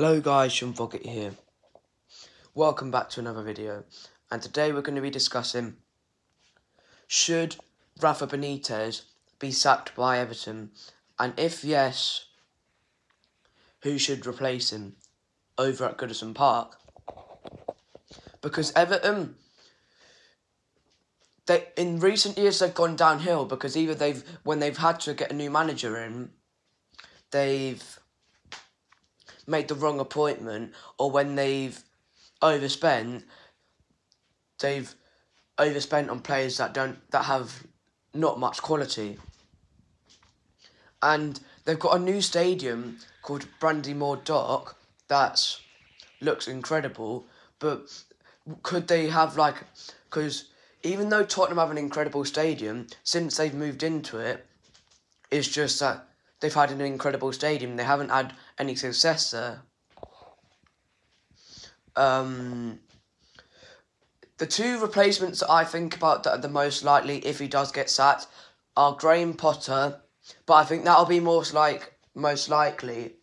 Hello guys, Shaun Fogarty here. Welcome back to another video. And today we're going to be discussing Should Rafa Benitez be sacked by Everton? And if yes, who should replace him over at Goodison Park? Because Everton, they in recent years they've gone downhill because either they've when they've had to get a new manager in, they've made the wrong appointment or when they've overspent, they've overspent on players that don't that have not much quality. And they've got a new stadium called Bramley-Moore Dock that looks incredible, but could they have like because even though Tottenham have an incredible stadium, since they've moved into it, it's just that they've had an incredible stadium. They haven't had any success there. Um, the two replacements that I think about that are the most likely if he does get sacked are Graham Potter, but I think that'll be most like most likely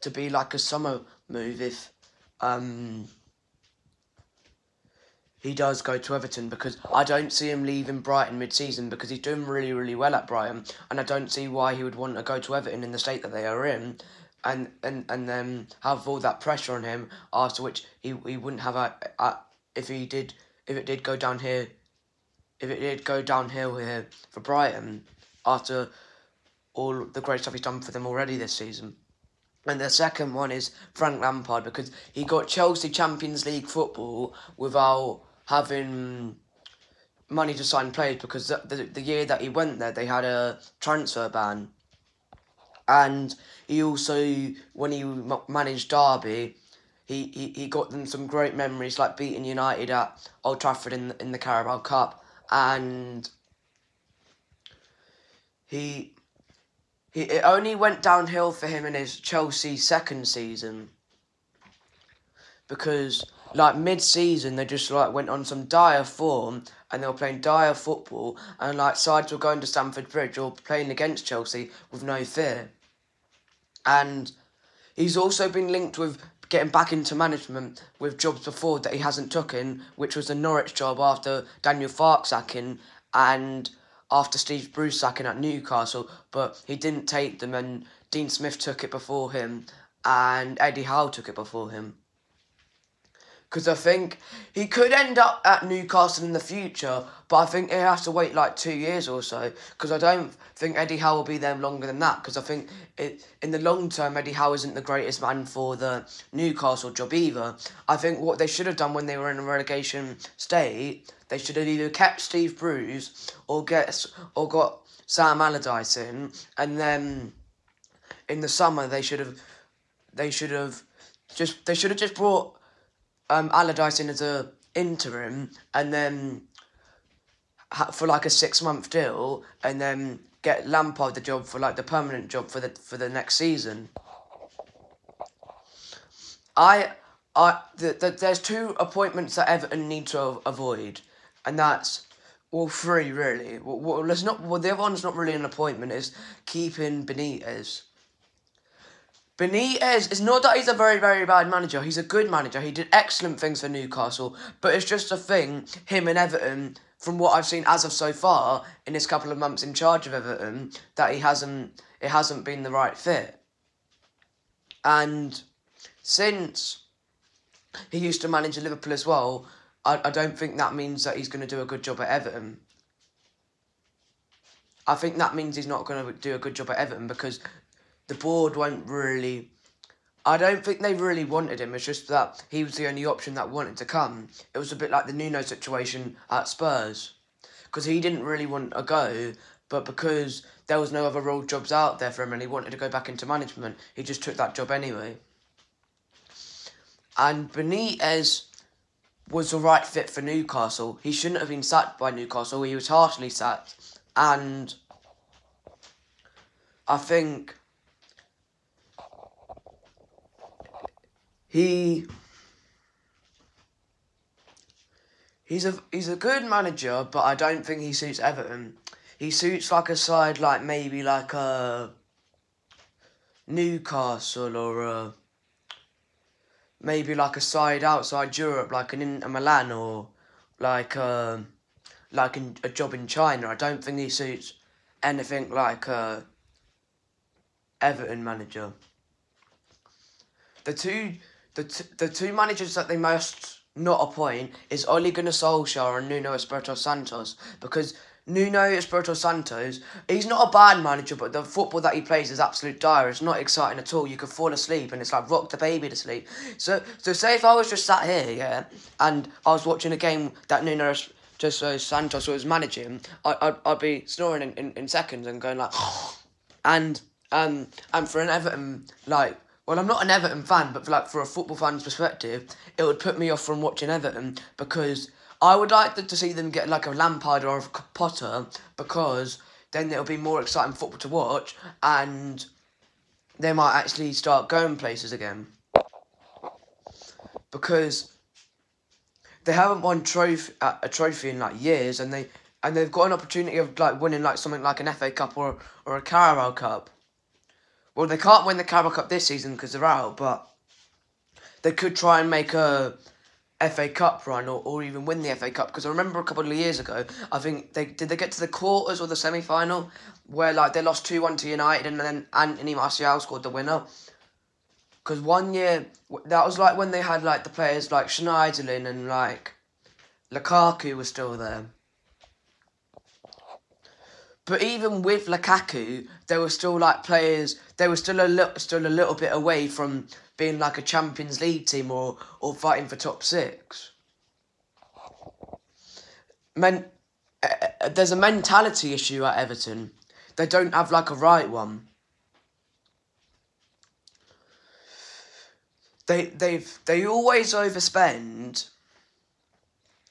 to be like a summer move if um he does go to Everton because I don't see him leaving Brighton mid-season because he's doing really, really well at Brighton, and I don't see why he would want to go to Everton in the state that they are in, and and and then have all that pressure on him. After which he he wouldn't have a, a if he did if it did go down here, if it did go downhill here for Brighton after all the great stuff he's done for them already this season. And the second one is Frank Lampard because he got Chelsea Champions League football without having money to sign players because the, the, the year that he went there, they had a transfer ban. And he also, when he managed Derby, he, he, he got them some great memories like beating United at Old Trafford in, in the Carabao Cup. And he, he it only went downhill for him in his Chelsea second season because like mid-season they just like went on some dire form and they were playing dire football and like sides were going to Stamford Bridge or playing against Chelsea with no fear. And he's also been linked with getting back into management with jobs before that he hasn't taken, which was the Norwich job after Daniel Farke sacking and after Steve Bruce sacking at Newcastle, but he didn't take them and Dean Smith took it before him and Eddie Howe took it before him because I think he could end up at Newcastle in the future, but I think he has to wait like two years or so because I don't think Eddie Howe will be there longer than that because I think it, in the long term Eddie Howe isn't the greatest man for the Newcastle job either. I think what they should have done when they were in a relegation state, they should have either kept Steve Bruce or get or got Sam Allardyce in, and then in the summer they should have they should have just they should have just brought um, Allardyce in as a interim, and then ha- for like a six month deal, and then get Lampard the job for like the permanent job for the for the next season. I I the, the, there's two appointments that Everton need to avoid, and that's well three really. Well, well, let's not well the other one's not really an appointment. Is keeping Benitez. Benitez, it's not that he's a very, very bad manager. He's a good manager. He did excellent things for Newcastle. But it's just a thing, him and Everton, from what I've seen as of so far, in his couple of months in charge of Everton, that he hasn't, it hasn't been the right fit. And since he used to manage Liverpool as well, I, I don't think that means that he's going to do a good job at Everton. I think that means he's not going to do a good job at Everton because the board won't really. I don't think they really wanted him. It's just that he was the only option that wanted to come. It was a bit like the Nuno situation at Spurs, because he didn't really want to go, but because there was no other role jobs out there for him and he wanted to go back into management, he just took that job anyway. And Benitez was the right fit for Newcastle. He shouldn't have been sacked by Newcastle. He was harshly sacked, and I think he he's a he's a good manager, but I don't think he suits Everton. He suits like a side like maybe like a Newcastle or a maybe like a side outside Europe, like an Inter Milan or like um, like in, a job in China. I don't think he suits anything like a Everton manager. The two the t- the two managers that they must not appoint is Ole Gunnar Solskjaer and Nuno Espirito Santos because Nuno Espirito Santos, he's not a bad manager, but the football that he plays is absolute dire. It's not exciting at all. You could fall asleep and it's like rock the baby to sleep. So, so say if I was just sat here, yeah, and I was watching a game that Nuno Espirito Santos was managing, I, I'd, I'd be snoring in, in, in seconds and going like, and um, and for an Everton like well, I'm not an Everton fan, but for, like for a football fan's perspective, it would put me off from watching Everton because I would like to, see them get like a Lampard or a Potter because then it'll be more exciting football to watch and they might actually start going places again. Because they haven't won trophy a trophy in like years and they and they've got an opportunity of like winning like something like an FA Cup or or a Carabao Cup. Well, they can't win the Carabao Cup this season because they're out, but they could try and make a FA Cup run or, or even win the FA Cup because I remember a couple of years ago I think they did they get to the quarters or the semi final where like they lost two one to United and then Anthony Martial scored the winner. Because one year that was like when they had like the players like Schneiderlin and like Lukaku was still there. But even with Lukaku, there were still like players. They were still a little, still a little bit away from being like a Champions League team or or fighting for top six. Men, uh, there's a mentality issue at Everton. They don't have like a right one. They they've they always overspend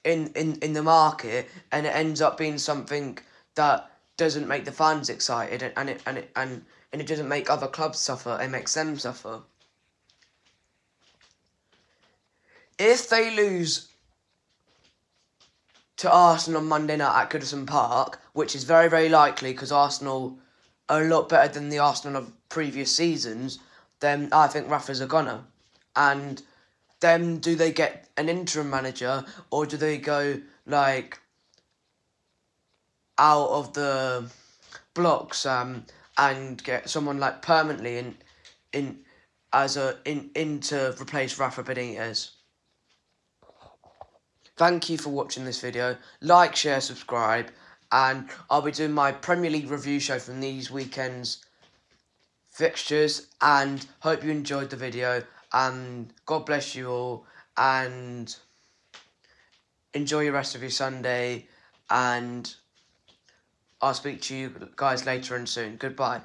in, in, in the market and it ends up being something that doesn't make the fans excited and, and it and it and, and it doesn't make other clubs suffer, it makes them suffer. If they lose to Arsenal on Monday night at Goodison Park, which is very, very likely because Arsenal are a lot better than the Arsenal of previous seasons, then I think Rafa's a goner. And then do they get an interim manager or do they go like out of the blocks um, and get someone like permanently in in as a in in to replace Rafa Benitez. Thank you for watching this video. Like, share, subscribe, and I'll be doing my Premier League review show from these weekends fixtures and hope you enjoyed the video and God bless you all and enjoy the rest of your Sunday and I'll speak to you guys later and soon. Goodbye.